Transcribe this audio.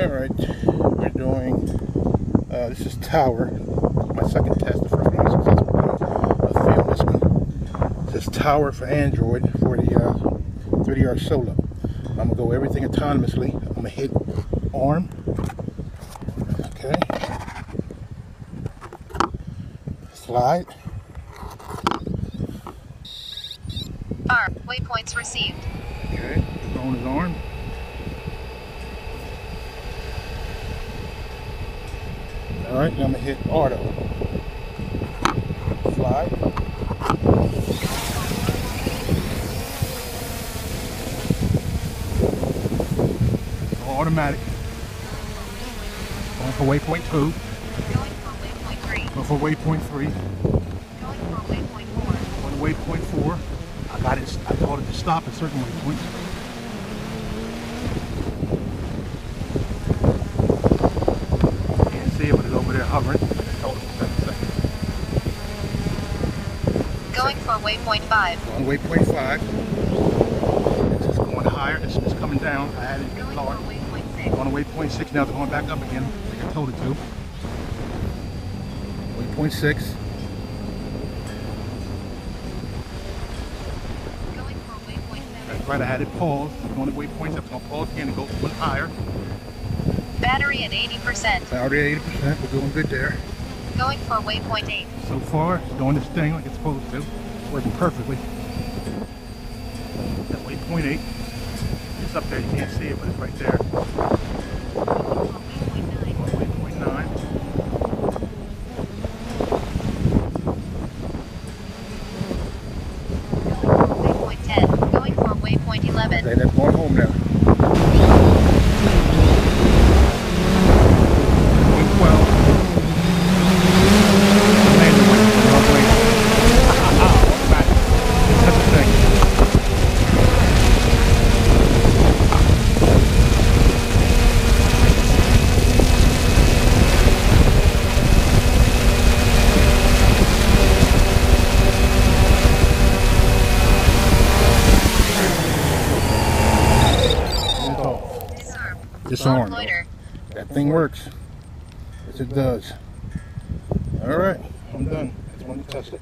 Alright, we're doing, uh, this is Tower, my second test, the first one was successful, I failed this one. This is Tower for Android for the uh, 3DR Solo. I'm going to go everything autonomously. I'm going to hit arm, okay, slide, Arm. Waypoints received. okay, on his arm, Alright, now I'm going to hit auto. Slide. Automatic. Going for waypoint two. Going for waypoint 3. Going for waypoint three. Going for waypoint 4. On waypoint four. I got it. I told it to stop at certain waypoints. Can't see it, but it's over there hovering. Hold it for seven seconds. Going for waypoint 5. On waypoint five. It's just going higher. It's, it's coming down. I had it Going lower. for waypoint 6. On waypoint six. Now it's going back up again. Like I told it to. Waypoint six. Going for waypoint 7. That's right. I had it paused. I'm going to waypoint up. I'm going to pause again and go one higher. Battery at 80%. Battery at 80%. We're doing good there. Going for waypoint 8. So far, it's doing this thing like it's supposed to. Working perfectly. That waypoint 8. It's up there. You can't see it, but it's right there. Going for waypoint 9. Waypoint 9. Going for waypoint 10. Going for waypoint 11. Okay, going home now. Disarm. That thing works. Yes, it does. All right, I'm done. Just wanted to test it.